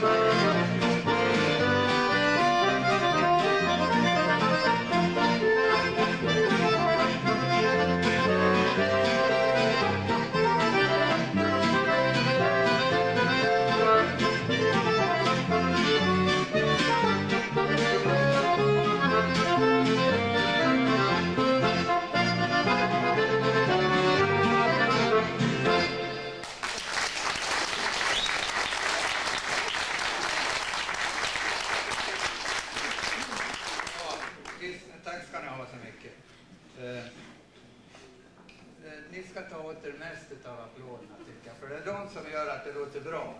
Bye. Eh, eh, ni ska ta åt er mest av applåderna tycker jag, för det är de som gör att det låter bra.